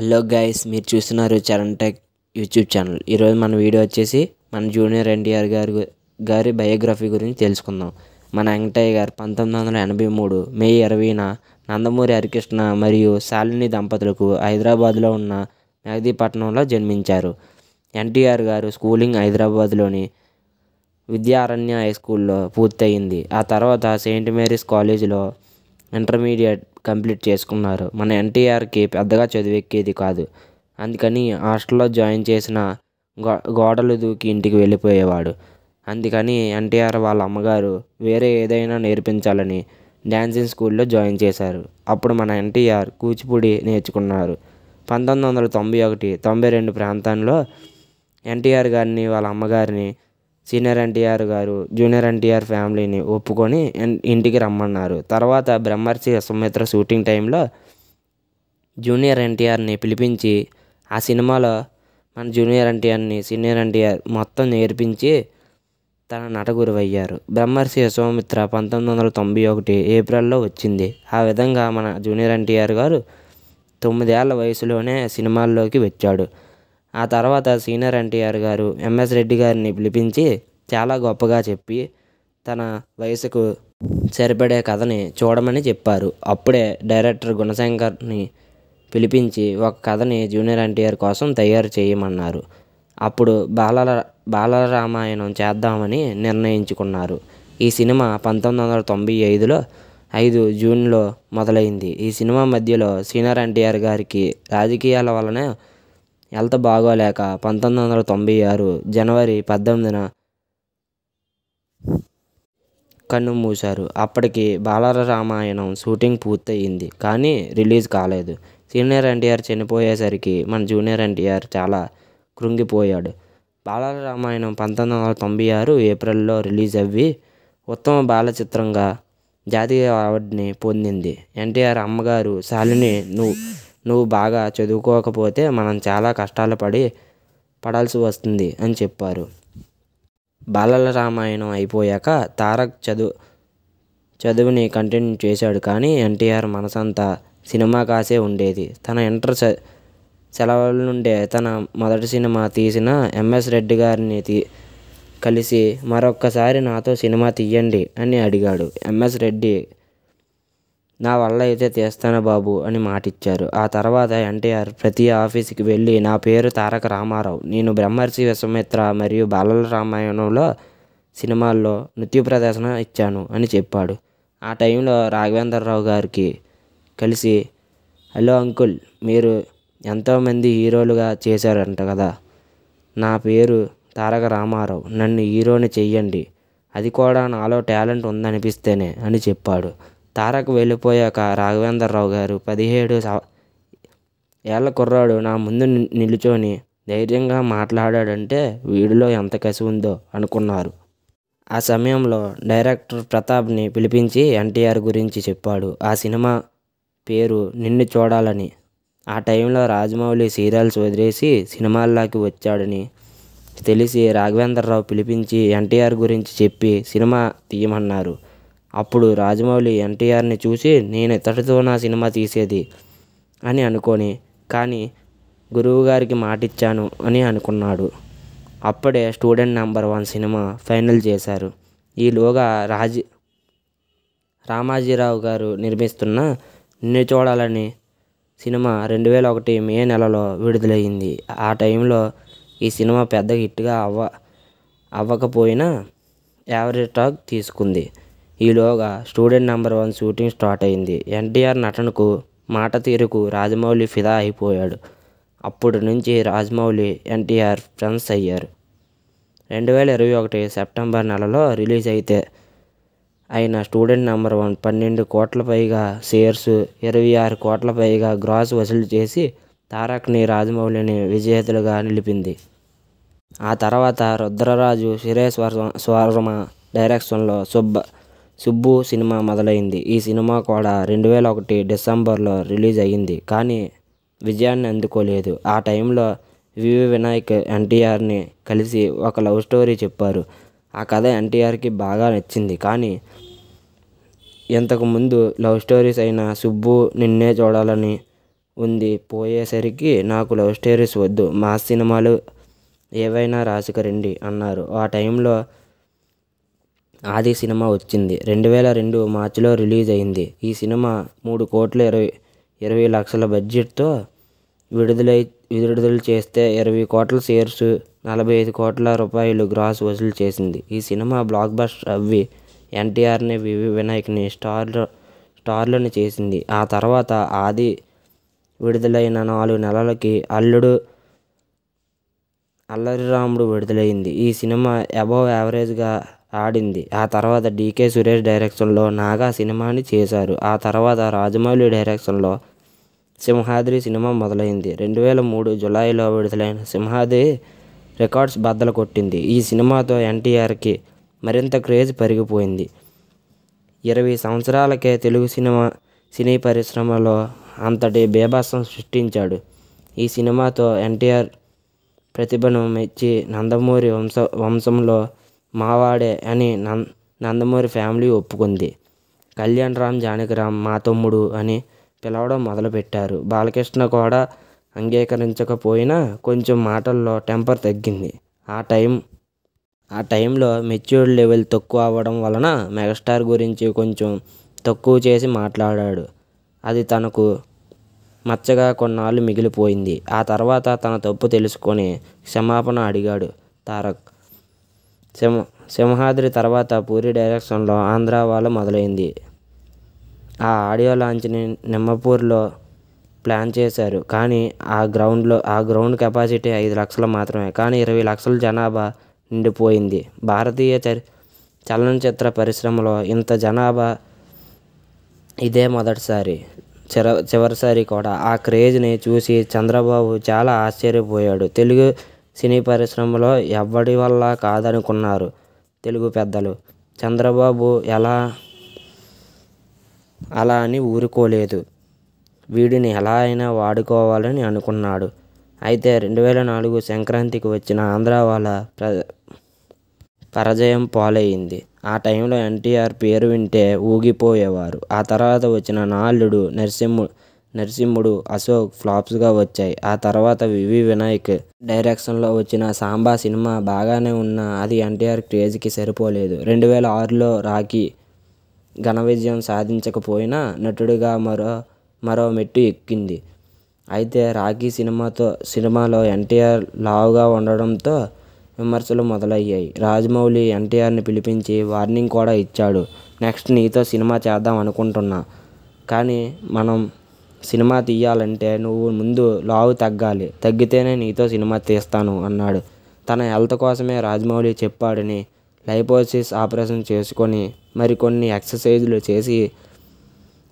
Hello guys మీరు చూస్తున్నారు Charan tech YouTube channel. ఈరోజు మన వీడియో వచ్చేసి మన జూనియర్ ఎన్టీఆర్ గారి గారి బయోగ్రఫీ గురించి తెలుసుకుందాం. మన వెంకటయ్య గారు పంతొమ్మిది వందల ఎనభై మూడు మే ఇరవైన నందమూరి హరికృష్ణ మరియు శాలిని దంపతులకు హైదరాబాద్లో ఉన్న మెహదీపట్నంలో జన్మించారు. ఎన్టీఆర్ గారు స్కూలింగ్ హైదరాబాద్లోని విద్యారణ్య హై స్కూల్లో పూర్తయింది. ఆ తర్వాత సెయింట్ మేరీస్ కాలేజీలో ఇంటర్మీడియట్ కంప్లీట్ చేసుకున్నారు. మన ఎన్టీఆర్కి పెద్దగా చదివెక్కేది కాదు. అందుకని హాస్టల్లో జాయిన్ చేసిన గో గోడలు దూకి ఇంటికి వెళ్ళిపోయేవాడు. అందుకని ఎన్టీఆర్ వాళ్ళ అమ్మగారు వేరే ఏదైనా నేర్పించాలని డ్యాన్సింగ్ స్కూల్లో జాయిన్ చేశారు. అప్పుడు మన ఎన్టీఆర్ కూచిపూడి నేర్చుకున్నారు. పంతొమ్మిది వందల తొంభై ఒకటి తొంభై రెండు ప్రాంతంలో ఎన్టీఆర్ గారిని వాళ్ళ అమ్మగారిని సీనియర్ ఎన్టీఆర్ గారు జూనియర్ ఎన్టీఆర్ ఫ్యామిలీని ఒప్పుకొని ఇంటికి రమ్మన్నారు. తర్వాత బ్రహ్మర్షి సుమిత్ర షూటింగ్ టైంలో జూనియర్ ఎన్టీఆర్ని పిలిపించి ఆ సినిమాలో మన జూనియర్ ఎన్టీఆర్ని సీనియర్ ఎన్టీఆర్ మొత్తం నేర్పించి తన నటగురువయ్యారు. బ్రహ్మర్షి యశోమిత్ర పంతొమ్మిది వందల తొంభై ఒకటి ఏప్రిల్లో వచ్చింది. ఆ విధంగా మన జూనియర్ ఎన్టీఆర్ గారు తొమ్మిదేళ్ళ వయసులోనే సినిమాల్లోకి వచ్చాడు. ఆ తర్వాత సీనియర్ ఎన్టీఆర్ గారు ఎంఎస్ రెడ్డి గారిని పిలిపించి చాలా గొప్పగా చెప్పి తన వయసుకు సరిపడే కథని చూడమని చెప్పారు. అప్పుడే డైరెక్టర్ గుణశంకర్ని పిలిపించి ఒక కథని జూనియర్ ఎన్టీఆర్ కోసం తయారు చేయమన్నారు. అప్పుడు బాలల బాలరామాయణం చేద్దామని నిర్ణయించుకున్నారు. ఈ సినిమా పంతొమ్మిది వందల తొంభై ఐదులో ఐదు జూన్లో మొదలైంది. ఈ సినిమా మధ్యలో సీనియర్ ఎన్టీఆర్ గారికి రాజకీయాల వలన హెల్త్ బాగోలేక పంతొమ్మిది వందల తొంభై ఆరు జనవరి పద్దెనిమిదిన కన్ను మూశారు. అప్పటికి బాలర రామాయణం షూటింగ్ పూర్తయింది కానీ రిలీజ్ కాలేదు. సీనియర్ ఎన్టీఆర్ చనిపోయేసరికి మన జూనియర్ ఎన్టీఆర్ చాలా కృంగిపోయాడు. బాలర రామాయణం పంతొమ్మిది వందల తొంభై ఆరు ఏప్రిల్లో రిలీజ్ అవ్వి ఉత్తమ బాల చిత్రంగా జాతీయ అవార్డుని పొందింది. ఎన్టీఆర్ అమ్మగారు శాలిని నువ్వు నువ్వు బాగా చదువుకోకపోతే మనం చాలా కష్టాలు పడి పడాల్సి వస్తుంది అని చెప్పారు. బాలల రామాయణం అయిపోయాక తారక్ చదువు చదువుని కంటిన్యూ చేశాడు కానీ ఎన్టీఆర్ మనసంతా సినిమా కాసే ఉండేది. తన ఇంటర్ సెలవుల నుండే తన మొదటి సినిమా తీసిన ఎంఎస్ రెడ్డి గారిని తీ కలిసి మరొక్కసారి నాతో సినిమా తీయండి అని అడిగాడు. ఎంఎస్ రెడ్డి నా వల్ల అయితే తీస్తాను బాబు అని మాటిచ్చారు. ఆ తర్వాత ఎన్టీఆర్ ప్రతి ఆఫీస్కి వెళ్ళి నా పేరు తారక రామారావు. నేను బ్రహ్మర్షి విశ్వమిత్ర మరియు బాలల రామాయణంలో సినిమాల్లో నృత్య ప్రదర్శన ఇచ్చాను అని చెప్పాడు. ఆ టైంలో రాఘవేంద్రరావు గారికి కలిసి హలో అంకుల్ మీరు ఎంతోమంది హీరోలుగా చేశారంట కదా. నా పేరు తారక రామారావు. నన్ను హీరోని చెయ్యండి. అది కూడా నాలో టాలెంట్ ఉందనిపిస్తేనే అని చెప్పాడు. తారక్ వెళ్ళిపోయాక రాఘవేంద్రరావు గారు పదిహేడు సం- ఏళ్ళ కుర్రాడు నా ముందు నిలుచొని ధైర్యంగా మాట్లాడాడంటే వీడిలో ఎంత కసి ఉందో అనుకున్నారు. ఆ సమయంలో డైరెక్టర్ ప్రతాప్ని పిలిపించి ఎన్టీఆర్ గురించి చెప్పాడు. ఆ సినిమా పేరు నిన్ను చూడాలని. ఆ టైంలో రాజమౌళి సీరియల్స్ వదిలేసి సినిమాల్లోకి వచ్చాడని తెలిసి రాఘవేంద్రరావు పిలిపించి ఎన్టీఆర్ గురించి చెప్పి సినిమా తీయమన్నారు. అప్పుడు రాజమౌళి ఎన్టీఆర్ని చూసి నేను ఇతడితో నా సినిమా తీసేది అని అనుకొని కానీ గురువు గారికి మాటిచ్చాను అని అనుకున్నాడు. అప్పుడే student number one cinema final చేశారు. ఈలోగా రాజీ రామాజీరావు గారు నిర్మిస్తున్న నిన్ను చూడాలని సినిమా రెండు వేల ఒకటి మే నెలలో విడుదలైంది ఆ టైంలో ఈ సినిమా పెద్ద హిట్గా అవ్వ అవ్వకపోయినా యావరేజ్ టాక్ తీసుకుంది. ఈలోగా student number one shooting start అయింది. ఎన్టీఆర్ నటనకు మాట తీరుకు రాజమౌళి ఫిదా అయిపోయాడు. అప్పటి నుంచి రాజమౌళి ఎన్టీఆర్ ఫ్రెండ్స్ అయ్యారు. రెండు వేల ఇరవై ఒకటి సెప్టెంబర్ నెలలో రిలీజ్ అయితే అయిన స్టూడెంట్ నెంబర్ వన్ పన్నెండు కోట్ల పైగా షేర్స్ ఇరవై ఆరు కోట్ల పైగా గ్రాస్ వసూలు చేసి తారక్ని రాజమౌళిని విజేతలుగా నిలిపింది. ఆ తర్వాత రుద్రరాజు సురేష్ వర్మ స్వర్మ డైరెక్షన్లో సుబ్బ సుబ్బు సినిమా మొదలైంది. ఈ సినిమా కూడా రెండు వేల ఒకటి డిసెంబర్లో రిలీజ్ అయ్యింది. కానీ విజయాన్ని అందుకోలేదు. ఆ టైంలో వివి వినాయక్ ఎన్టీఆర్ని కలిసి ఒక లవ్ స్టోరీ చెప్పారు. ఆ కథ ఎన్టీఆర్కి బాగా నచ్చింది. కానీ ఇంతకుముందు లవ్ స్టోరీస్ అయిన సుబ్బు నిన్నే చూడాలని ఉంది. పోయేసరికి నాకు లవ్ స్టోరీస్ వద్దు. మా సినిమాలు ఏవైనా రాసుకు రండి అన్నారు. ఆ టైంలో ఆది సినిమా వచ్చింది. రెండు వేల రెండు మార్చిలో రిలీజ్ అయింది. ఈ సినిమా మూడు కోట్ల ఇరవై ఇరవై లక్షల బడ్జెట్తో విడుదలై విడుదల చేస్తే ఇరవై కోట్ల షేర్స్ నలభై ఐదు కోట్ల రూపాయలు గ్రాస్ వసూలు చేసింది. ఈ సినిమా బ్లాక్ బస్టర్ అవ్వి ఎన్టీఆర్ని వివి వినాయక్ని స్టార్ స్టార్లను చేసింది. ఆ తర్వాత ఆది విడుదలైన నాలుగు నెలలకి అల్లుడు అల్లరి రాముడు విడుదలైంది. ఈ సినిమా అబవ్ యావరేజ్గా ఆడింది. ఆ తర్వాత డీకే సురేష్ డైరెక్షన్లో నాగా సినిమాని చేశారు. ఆ తర్వాత రాజమౌళి డైరెక్షన్లో సింహాద్రి సినిమా మొదలైంది. రెండు వేల మూడు జులైలో విడుదలైన సింహాద్రి రికార్డ్స్ బద్దలు కొట్టింది. ఈ సినిమాతో ఎన్టీఆర్కి మరింత క్రేజ్ పెరిగిపోయింది. ఇరవై సంవత్సరాలకే తెలుగు సినిమా సినీ పరిశ్రమలో అంతటి బీభత్సం సృష్టించాడు. ఈ సినిమాతో ఎన్టీఆర్ ప్రతిభను మెచ్చి నందమూరి వంశ వంశంలో మావాడే అని నం నందమూరి ఫ్యామిలీ ఒప్పుకుంది. కళ్యాణ్ రామ్ జానకిరామ్ మా తమ్ముడు అని పిలవడం మొదలుపెట్టారు. బాలకృష్ణ కూడా అంగీకరించకపోయినా కొంచెం మాటల్లో టెంపర్ తగ్గింది. ఆ టైం ఆ టైంలో మెచ్యూర్డ్ లెవెల్ తక్కువ అవ్వడం వలన మెగాస్టార్ గురించి కొంచెం తక్కువ చేసి మాట్లాడాడు. అది తనకు మచ్చగా కొన్నాళ్ళు మిగిలిపోయింది. ఆ తర్వాత తన తప్పు తెలుసుకొని క్షమాపణ అడిగాడు తారక్. సింహ సింహాద్రి తర్వాత పూరి డైరెక్షన్లో ఆంధ్ర వాళ్ళ మొదలైంది. ఆ ఆడియో లాంచ్ని నిమ్మపూర్లో ప్లాన్ చేశారు. కానీ ఆ గ్రౌండ్లో ఆ గ్రౌండ్ కెపాసిటీ ఐదు లక్షలు మాత్రమే. కానీ ఇరవై లక్షల జనాభా నిండిపోయింది. భారతీయ చరి చలనచిత్ర పరిశ్రమలో ఇంత జనాభా ఇదే మొదటిసారి. చిర చివరిసారి కూడా ఆ క్రేజ్ని చూసి చంద్రబాబు చాలా ఆశ్చర్యపోయాడు. తెలుగు సినీ పరిశ్రమలో ఎవ్వడి వల్ల కాదనుకున్నారు తెలుగు పెద్దలు. చంద్రబాబు ఎలా అలా అని ఊరుకోలేదు. వీడిని ఎలా అయినా వాడుకోవాలని అనుకున్నాడు. అయితే రెండు వేల నాలుగు సంక్రాంతికి వచ్చిన ఆంధ్ర వాళ్ళ ప్ర పరాజయం పాలయ్యింది ఆ టైంలో ఎన్టీఆర్ పేరు వింటే ఊగిపోయేవారు. ఆ తర్వాత వచ్చిన నాల్లుడు నరసింహు నరసింహుడు అశోక్ ఫ్లాప్స్గా వచ్చాయి. ఆ తర్వాత వివి వినాయక్. డైరెక్షన్లో వచ్చిన సాంబా సినిమా బాగానే ఉన్నా అది ఎన్టీఆర్ క్రేజ్కి సరిపోలేదు. రెండు వేల ఆరులో రాఖీ ఘన విజయం సాధించకపోయినా నటుడిగా మరో మరో మెట్టు ఎక్కింది. అయితే రాఖీ సినిమాతో సినిమాలో ఎన్టీఆర్ లావుగా ఉండడంతో విమర్శలు మొదలయ్యాయి. రాజమౌళి ఎన్టీఆర్ని పిలిపించి వార్నింగ్ కూడా ఇచ్చాడు. నెక్స్ట్ నీతో సినిమా చేద్దాం అనుకుంటున్నా. కానీ మనం సినిమా తీయాలంటే నువ్వు ముందు లావు తగ్గాలి. తగ్గితేనే నీతో సినిమా తీస్తాను అన్నాడు. తన హెల్త్ కోసమే రాజమౌళి చెప్పాడని లైపోసిస్ ఆపరేషన్ చేసుకొని మరికొన్ని ఎక్సర్సైజులు చేసి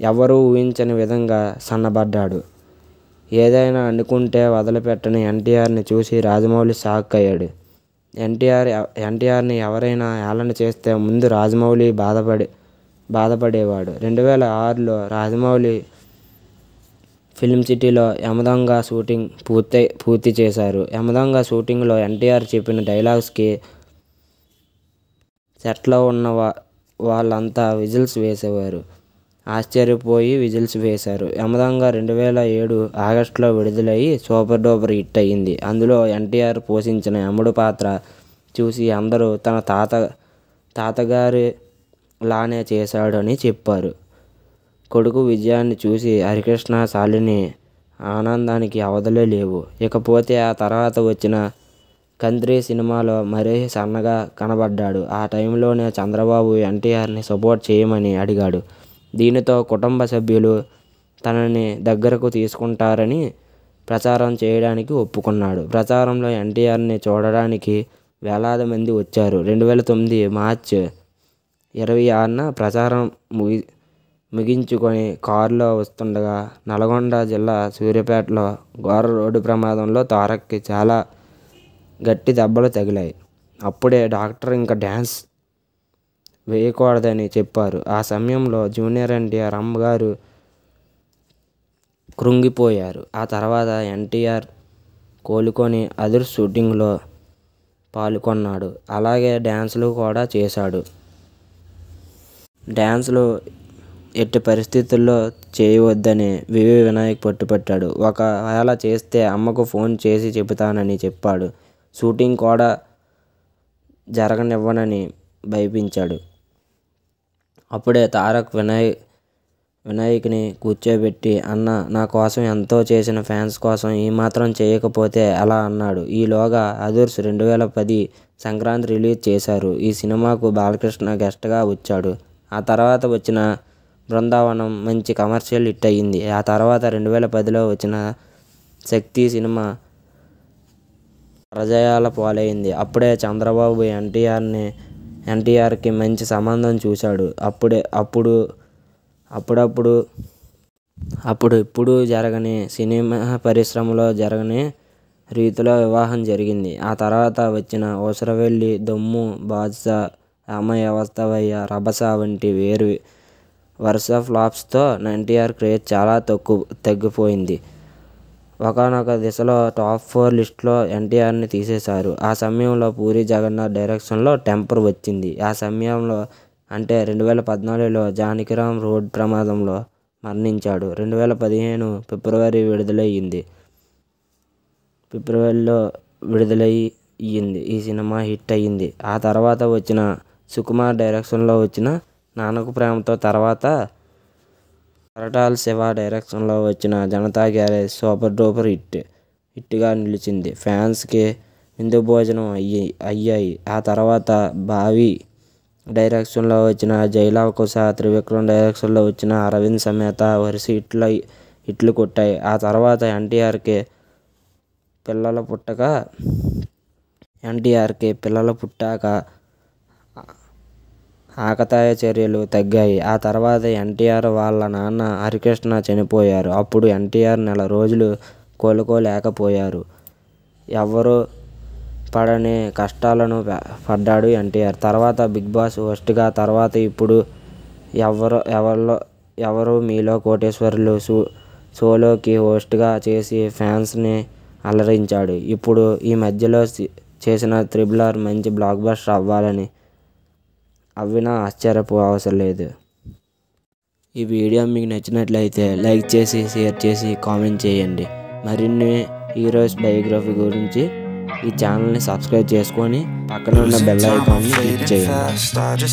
ఎవరూ ఊహించని విధంగా సన్నబడ్డాడు. ఏదైనా అనుకుంటే వదిలిపెట్టని ఎన్టీఆర్ని చూసి రాజమౌళి షాక్ అయ్యాడు. ఎన్టీఆర్ ఎన్టీఆర్ని ఎవరైనా ఏళన చేస్తే ముందు రాజమౌళి బాధపడి బాధపడేవాడు. రెండు వేల ఆరులో రాజమౌళి ఫిల్మ్ సిటీలో యమదొంగ షూటింగ్ పూర్తి పూర్తి చేశారు. యమదొంగ షూటింగ్లో ఎన్టీఆర్ చెప్పిన డైలాగ్స్కి సెట్లో ఉన్న వా వాళ్ళంతా విజిల్స్ వేసేవారు. ఆశ్చర్యపోయి విజిల్స్ వేశారు. యమదొంగ రెండు వేల ఏడు ఆగస్టులో విడుదలయ్యి సూపర్ డూపర్ హిట్ అయ్యింది. అందులో ఎన్టీఆర్ పోషించిన యముడు పాత్ర చూసి అందరూ తన తాత తాతగారి లానే చేశాడని చెప్పారు. కొడుకు విజయాన్ని చూసి హరికృష్ణ శాలిని ఆనందానికి అవధులే లేవు. ఇకపోతే ఆ తర్వాత వచ్చిన కంత్రి సినిమాలో మరీ సన్నగా కనబడ్డాడు. ఆ టైంలోనే చంద్రబాబు ఎన్టీఆర్ని సపోర్ట్ చేయమని అడిగాడు. దీనితో కుటుంబ సభ్యులు తనని దగ్గరకు తీసుకుంటారని ప్రచారం చేయడానికి ఒప్పుకున్నాడు. ప్రచారంలో ఎన్టీఆర్ని చూడడానికి వేలాది మంది వచ్చారు. రెండు వేల తొమ్మిది మార్చ్ ఇరవై ఆరున ప్రచారం ముగి ముగించుకొని కారులో వస్తుండగా నల్గొండ జిల్లా సూర్యాపేటలో ఘోర రోడ్డు ప్రమాదంలో తారక్కి చాలా గట్టి దెబ్బలు తగిలాయి. అప్పుడే డాక్టర్ ఇంకా డ్యాన్స్ వేయకూడదని చెప్పారు. ఆ సమయంలో జూనియర్ ఎన్టీఆర్ అమ్మగారు కృంగిపోయారు. ఆ తర్వాత ఎన్టీఆర్ కోలుకొని అదుర్ షూటింగ్లో పాల్గొన్నాడు. అలాగే డ్యాన్సులు కూడా చేశాడు. డ్యాన్స్లు ఎట్టి పరిస్థితుల్లో చేయవద్దని వివి వినాయక్ పట్టుపట్టాడు. ఒకవేళ చేస్తే అమ్మకు ఫోన్ చేసి చెబుతానని చెప్పాడు. షూటింగ్ కూడా జరగనివ్వనని భయపించాడు. అప్పుడే తారక్ వినాయ్ వినాయక్ని కూర్చోబెట్టి అన్న నా కోసం ఎంతో చేసిన ఫ్యాన్స్ కోసం ఈ మాత్రం చేయకపోతే అలా అన్నాడు. ఈలోగా అదుర్స్ రెండు వేల పది సంక్రాంతి రిలీజ్ చేశారు. ఈ సినిమాకు బాలకృష్ణ గెస్ట్గా వచ్చాడు. ఆ తర్వాత వచ్చిన బృందావనం మంచి కమర్షియల్ హిట్ అయ్యింది. ఆ తర్వాత రెండు వేల పదిలో వచ్చిన శక్తి సినిమా పరజయాల పాలైంది. అప్పుడే చంద్రబాబు ఎన్టీఆర్ని ఎన్టీఆర్కి మంచి సంబంధం చూశాడు. అప్పుడే అప్పుడు అప్పుడప్పుడు అప్పుడు ఇప్పుడు జరగని సినిమా పరిశ్రమలో జరగని రీతిలో వివాహం జరిగింది. ఆ తర్వాత వచ్చిన ఓసరవెల్లి దొమ్ము బాద్షా రామయ్య వస్తవయ్య రభస వంటి వేరు వరుస ఫ్లాప్స్తో ఎన్టీఆర్ క్రేజ్ చాలా తక్కువ తగ్గిపోయింది. ఒకనొక దిశలో టాప్ ఫోర్ లిస్ట్లో ఎన్టీఆర్ని తీసేశారు. ఆ సమయంలో పూరి జగన్నాథ్ డైరెక్షన్లో టెంపర్ వచ్చింది. ఆ సమయంలో అంటే రెండు వేల పద్నాలుగులో జానకిరామ్ రోడ్ ప్రమాదంలో మరణించాడు. రెండు వేల పదిహేను ఫిబ్రవరి విడుదలయ్యింది. ఫిబ్రవరిలో విడుదలయ్యింది. ఈ సినిమా హిట్ అయ్యింది. ఆ తర్వాత వచ్చిన సుకుమార్ డైరెక్షన్లో వచ్చిన నాన్నకు ప్రేమతో తర్వాత కొరటాల శివ డైరెక్షన్లో వచ్చిన Janatha Garage super duper hit హిట్గా నిలిచింది. ఫ్యాన్స్కి విందు భోజనం అయ్యి అయ్యాయి. ఆ తర్వాత బావి డైరెక్షన్లో వచ్చిన జైలవకుశ త్రివిక్రమ్ డైరెక్షన్లో వచ్చిన అరవింద్ సమేత వరుస హిట్లు హిట్లు కొట్టాయి. ఆ తర్వాత ఎన్టీఆర్కి పిల్లలు పుట్టక ఎన్టీఆర్కి పిల్లలు పుట్టాక ఆకతాయ చర్యలు తగ్గాయి. ఆ తర్వాత ఎన్టీఆర్ వాళ్ళ నాన్న హరికృష్ణ చనిపోయారు. అప్పుడు ఎన్టీఆర్ నెల రోజులు కోలుకోలేకపోయారు. ఎవరు పడని కష్టాలను పడ్డాడు ఎన్టీఆర్. తర్వాత బిగ్ బాస్ హోస్ట్గా తర్వాత ఇప్పుడు ఎవరు ఎవరిలో ఎవరు మీలో కోటేశ్వరులు షో షోలోకి హోస్ట్గా చేసి ఫ్యాన్స్ని అలరించాడు. ఇప్పుడు ఈ మధ్యలో చేసిన త్రిబుల్ ఆర్ మంచి బ్లాక్ బస్టర్ అవ్వాలని అవ్వినా ఆశ్చర్యపో అవసరం లేదు. ఈ వీడియో మీకు నచ్చినట్లయితే లైక్ చేసి షేర్ చేసి కామెంట్ చేయండి. మరిన్ని హీరోస్ బయోగ్రఫీ గురించి ఈ ఛానల్ని సబ్స్క్రైబ్ చేసుకొని పక్కన ఉన్న బెల్ ఐకాన్ని క్లిక్ చేయండి.